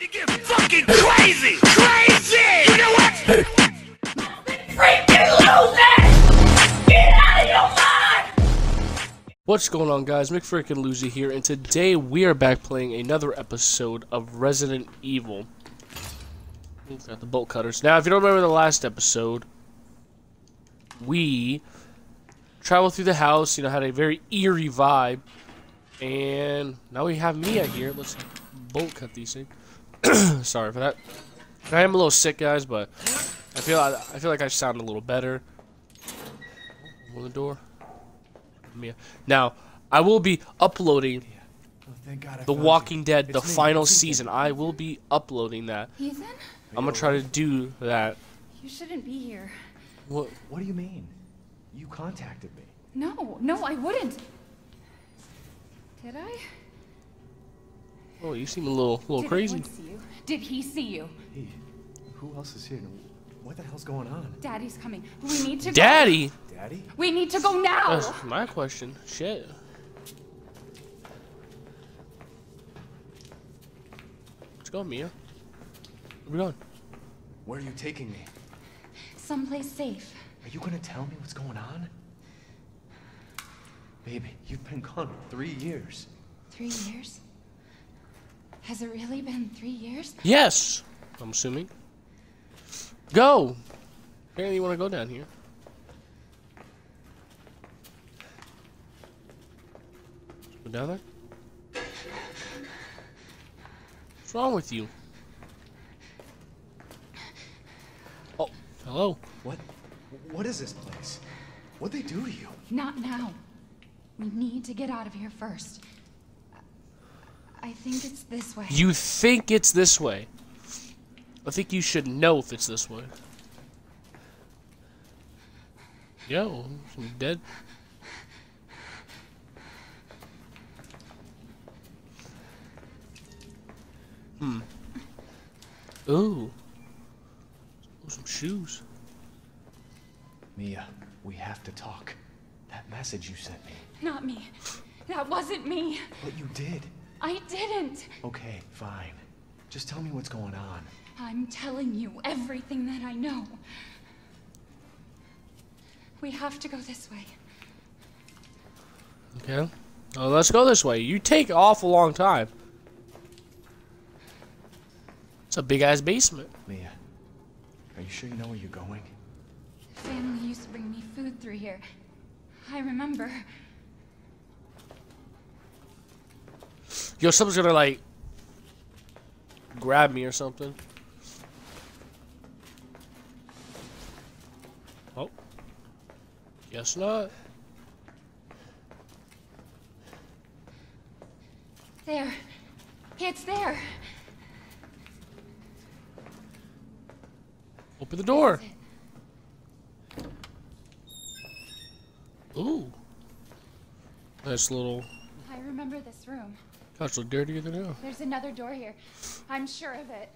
to get fucking crazy! Crazy! You know what? Freaking lose it! Get out of your mind! What's going on guys, McFreakin Loseit here, and today we are back playing another episode of Resident Evil. We've got the bolt cutters. Now, if you don't remember the last episode, we traveled through the house, you know, had a very eerie vibe, and now we have Mia here. Let's bolt cut these things. Sorry for that. I am a little sick, guys, but I feel I, I feel like I sound a little better. Open the door. Mia. Now, I will be uploading thank God I The found you. Walking Dead, the me, final Ethan. season. I will be uploading that. Ethan? I'm gonna try to do that. You shouldn't be here. What? What do you mean? You contacted me. No, no, I wouldn't. Did I? Oh, you seem a little, little Did crazy. anyone see you? Did he see you? Hey, who else is here? What the hell's going on? Daddy's coming. We need to Daddy. go. Daddy? We need to go now. That's my question. Shit. Let's go, Mia. Where we going? Where are you taking me? Someplace safe. Are you gonna tell me what's going on? Baby, you've been gone three years. Three years? Has it really been three years? Yes. I'm assuming. Go. Apparently, you want to go down here. Go down there. What's wrong with you? Oh, hello. What? What is this place? What'd they do to you? Not now. We need to get out of here first. I think it's this way. You think it's this way. I think you should know if it's this way. Yo, some dead. Hmm. Ooh. Ooh, some shoes. Mia, we have to talk. That message you sent me. Not me. That wasn't me. But you did. I didn't. Okay, fine. Just tell me what's going on. I'm telling you everything that I know. We have to go this way. Okay. Oh, let's go this way. You take an awful long time. It's a big ass basement. Mia, are you sure you know where you're going? Family used to bring me food through here. I remember. Yo, someone's gonna like grab me or something. Oh. Guess not. There. It's there. Open the door. Ooh. Nice little. I remember this room. Gosh, look dirtier than hell. There's another door here. I'm sure of it.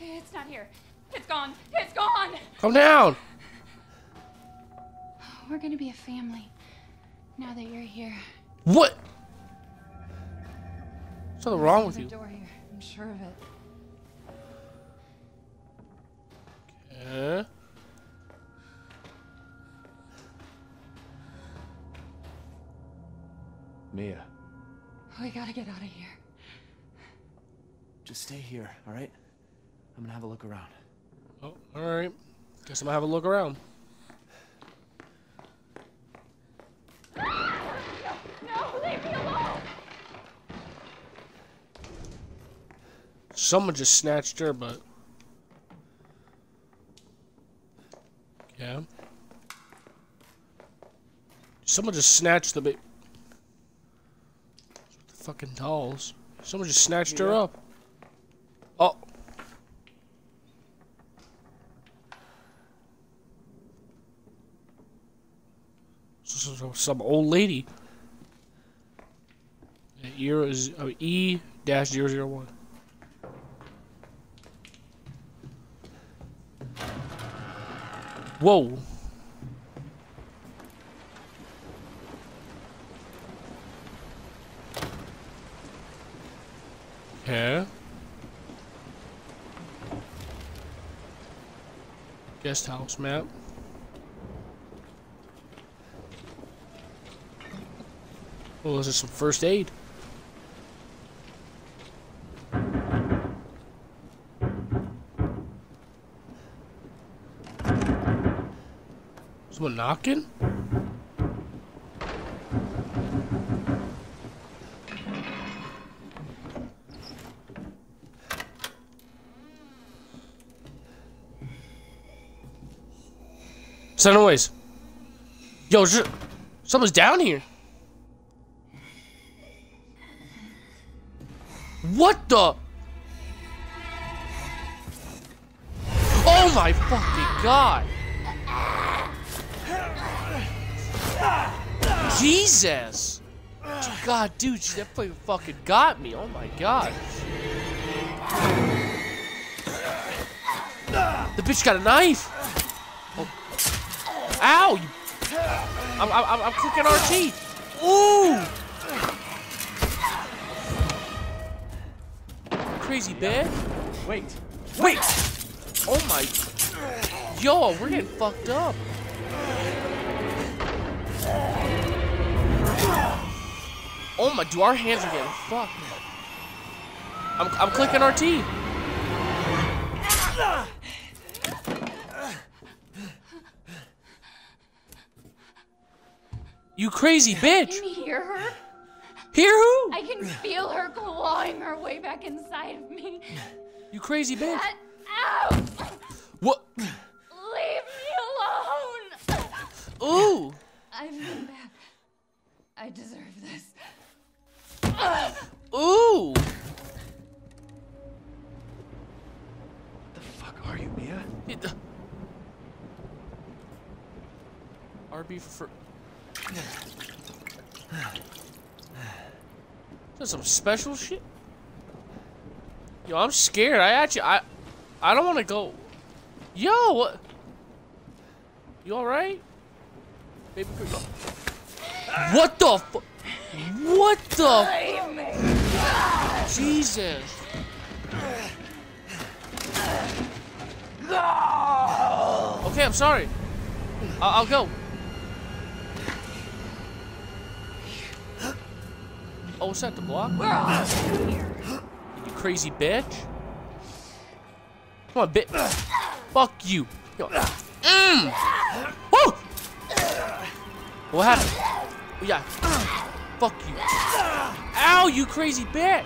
It's not here. It's gone. It's gone. Come down. We're gonna be a family now that you're here. What? What's something wrong with There's you? door here. I'm sure of it. Eh? Mia, We gotta get out of here. just stay here, all right? I'm gonna have a look around. Oh, alright. Guess I'm gonna have a look around. No, leave me alone. Someone just snatched her, but. Yeah. Someone just snatched the ba- the fucking dolls. Someone just snatched her up. Oh. Some old lady. Year is uh, E dash zero zero one. Whoa. Okay. Guest house map. Oh, this is some first aid. Someone knocking? Sound noise. Yo, is there- someone's down here. What the? Oh my fucking god! Jesus! God, dude, she definitely fucking got me. Oh my god. The bitch got a knife. Ow! I'm, I'm, I'm clicking RT. Ooh! Crazy bitch. Wait. Wait! Oh my... Yo, we're getting fucked up. Oh my, do our hands are getting fucked. I'm, I'm clicking RT. You crazy bitch! Can you hear her? Hear who? I can feel her clawing her way back inside of me. You crazy bitch! Get out! What? Leave me alone! Ooh! I've been bad. I deserve this. Ooh! What the fuck are you, Mia? It, uh, RB for. Is some special shit? Yo, I'm scared. I actually, I, I don't want to go. Yo, what? You all right? Baby, girl. What the fu- What the? Jesus. Okay, I'm sorry. I- I'll go. Oh, what's that, the block? We're all here. You crazy bitch. Come on, bitch. Fuck you. Yo. Mm. Woo! What happened? Oh, yeah. Fuck you. Ow, you crazy bitch.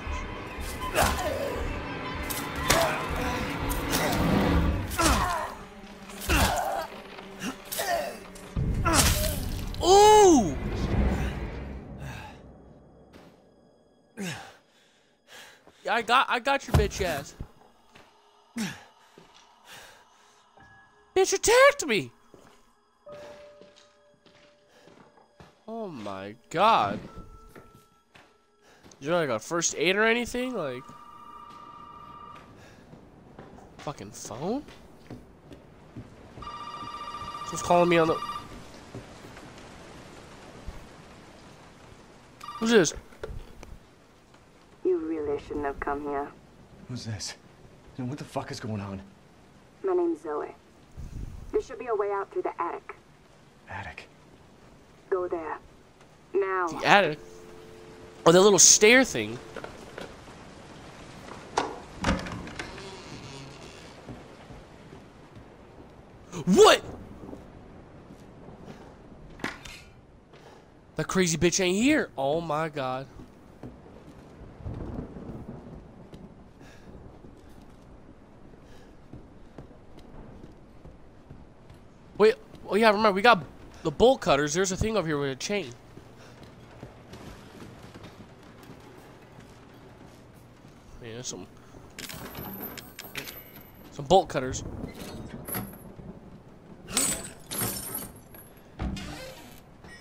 I got I got your bitch ass. Bitch attacked me. Oh my god. Is there like a first aid or anything? Like fucking phone? Someone's calling me on the Who's this? You really shouldn't have come here. Who's this? And what the fuck is going on? My name's Zoe. There should be a way out through the attic. Attic. Go there. Now. The attic. Oh, that little stair thing. What? That crazy bitch ain't here. Oh my god. Wait, oh yeah, remember, we got the bolt cutters. There's a thing over here with a chain. Yeah, some some bolt cutters.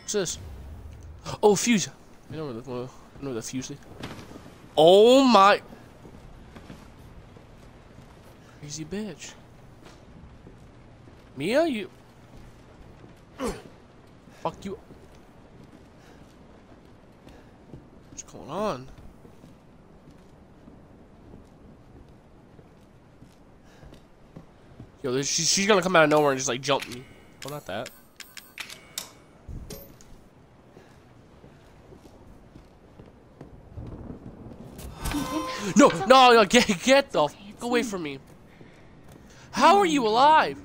What's this? Oh, fuse. I know where the, I know the fuse is. Oh my! Crazy bitch. Mia, you. Fuck you. What's going on? Yo, she, she's gonna come out of nowhere and just like jump me. Well, not that. no, no, no, get, get the okay, away from me. How are you alive?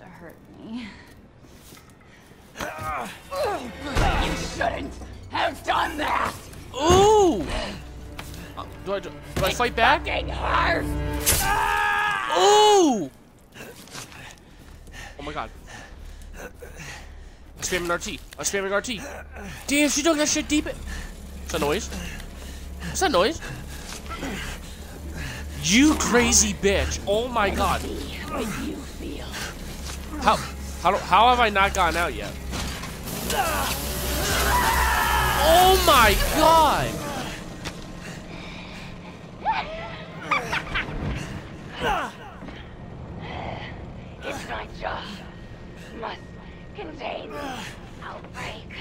You shouldn't have done that! Ooh! Uh, do I, do, do I fight back? Fucking hurt! Ooh! Oh my god. I'm spamming RT. I'm spamming RT. Damn, she took that shit deep. What's that noise? What's that noise? You crazy bitch. Oh my god. What you feel. How, how, how have I not gotten out yet? Oh my god. It's my job. Must contain the outbreak.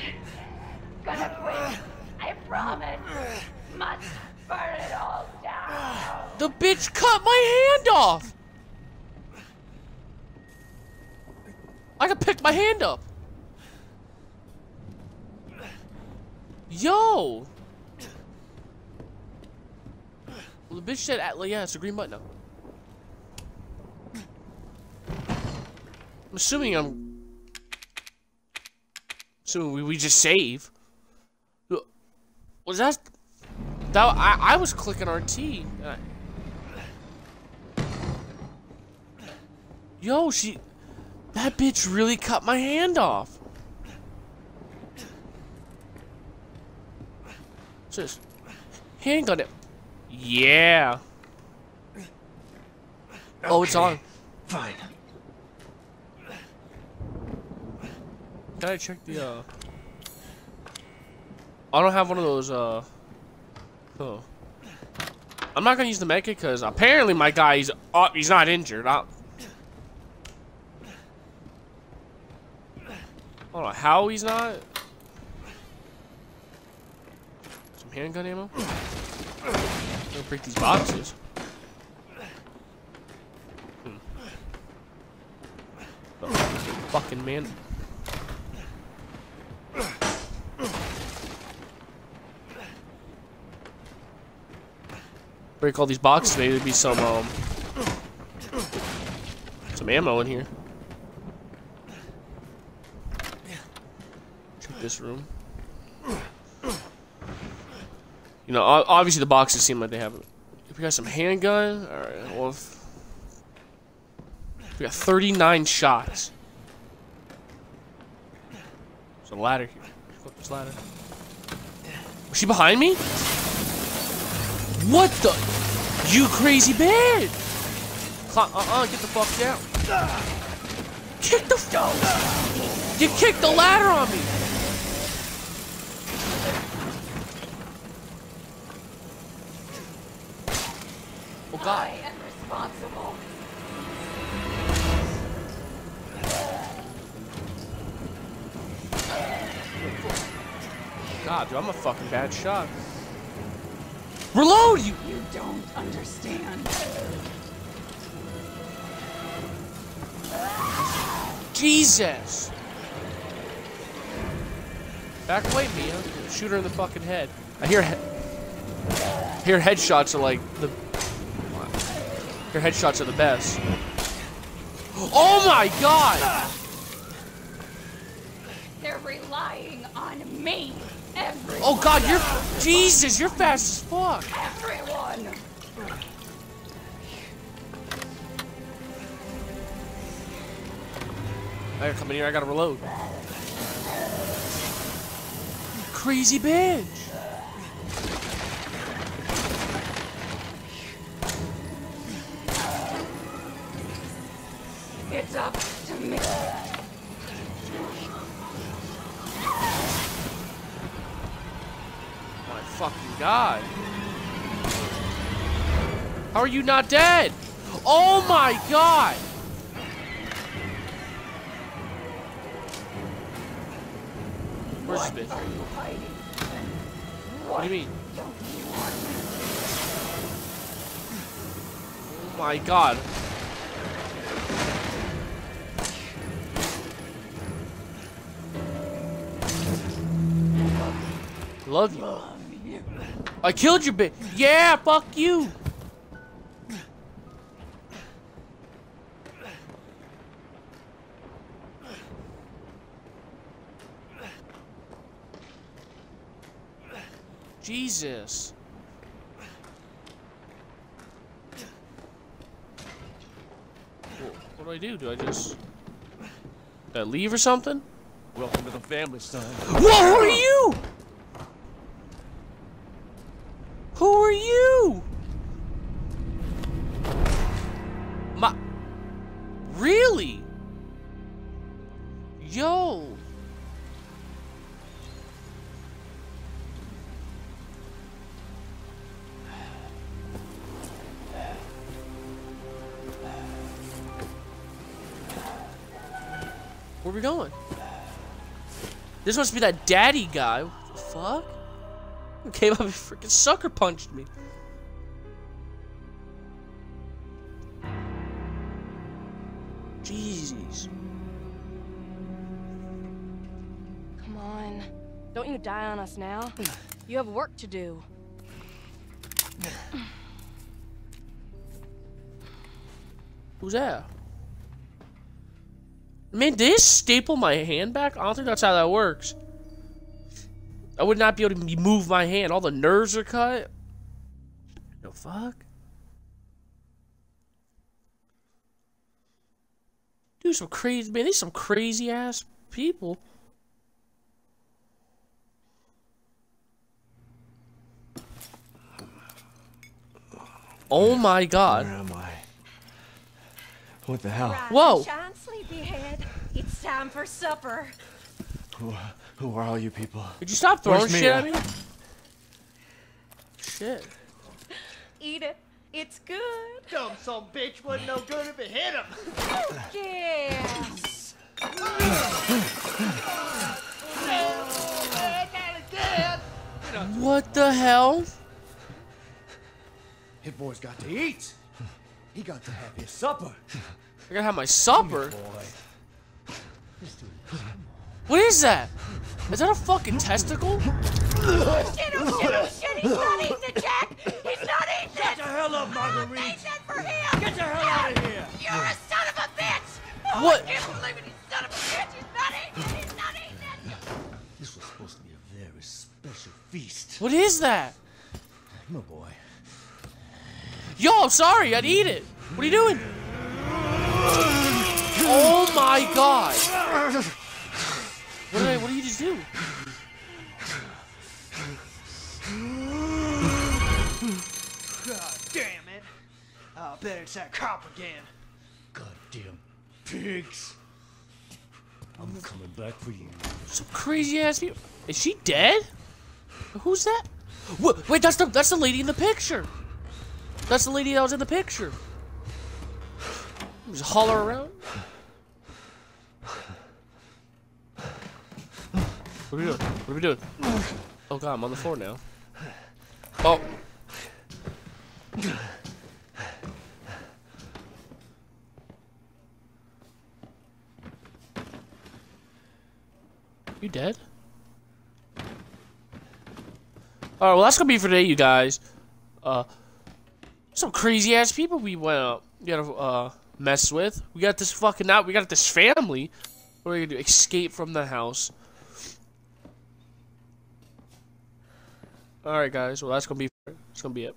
Gonna quit. I promise. Must burn it all down. The bitch cut my hand off. I can pick my hand up. Yo. Well, the bitch said, yeah, it's a green button now. I'm assuming I'm. Assuming we, we just save. Was that. That I, I was clicking RT. Yo, she. That bitch really cut my hand off. What's this? Handgun it. Yeah. Oh, it's on. Fine. Gotta check the, uh... I don't have one of those, uh... Oh. I'm not gonna use the mecha because apparently my guy's up. He's not injured. I... I don't know how he's not. Some handgun ammo. I'm gonna break these boxes. Hmm. Oh, fucking man. Break all these boxes, maybe there'd be some, um... Some ammo in here. Check this room. You know, obviously the boxes seem like they have... If we got some handgun, alright, well... If, we got 39 shots. There's a ladder here. Go up this ladder. Was she behind me? What the? You crazy bitch! Uh-uh, get the fuck down. Kick the You kicked the ladder on me! God. I am responsible. God, dude, I'm a fucking bad shot. Reload, you! You don't understand. Jesus! Back away, Mia. Shoot her in the fucking head. I hear he hear headshots are like the Your headshots are the best. Oh my god! They're relying on me. Everyone. Oh god, you're Jesus, you're fast as fuck. Everyone. I gotta come in here, I gotta reload. Crazy bitch! Me. My fucking god. How are you not dead? Oh my god! Where's bitch? Are you hiding? What do you mean? Oh my god. Love you. I killed your bitch. Yeah, fuck you. Jesus. What do I do? Do I just... Do I leave or something? Welcome to the family, son. Whoa, who are you? Who are you? My... Really? Yo. Where we going? This must be that daddy guy. What the fuck? Came up and freaking sucker punched me. Jeez. Come on. Don't you die on us now. You have work to do. Who's that? Man, did they staple my hand back? I don't think that's how that works. I would not be able to move my hand. All the nerves are cut. No fuck? Dude, some crazy man. These some crazy ass people. Oh my god. Where am I? What the hell? Whoa. Shine, sleepyhead. It's time for supper. Who, who are all you people? Could you stop throwing shit Mia? at me? Shit. Eat it. It's good. Dumb some bitch wasn't no good if it hit him. Yes. What the hell? Hit boy's got to eat. He got to have his supper. I gotta have my supper. Boy. What is that? Is that a fucking testicle? Shit, oh shit, oh shit. He's not eating it, Jack. He's not eating Get it. the hell up, I'm Marguerite. eating it for him. Get the hell out of here. You're a son of a bitch. Oh, What? I can't believe it. He's son of a bitch. He's not eating it. He's not eating it. This was supposed to be a very special feast. What is that? My boy. Yo, I'm sorry, I'd eat it. What are you doing? Oh my god. What did I, what did you just do? God damn it. I'll bet it's that cop again. Goddamn pigs. I'm coming back for you. Some crazy ass people. Is she dead? Who's that? What, wait, that's the that's the lady in the picture. That's the lady that was in the picture. Just holler around. What are we doing? What are we doing? Oh god, I'm on the floor now. Oh. You dead? Alright, well that's gonna be for today, you guys. Uh, some crazy ass people we went up. We gotta uh mess with. We got this fucking out. We got this family. What are we gonna do? Escape from the house. Alright, guys. Well, that's gonna be. That's gonna be it.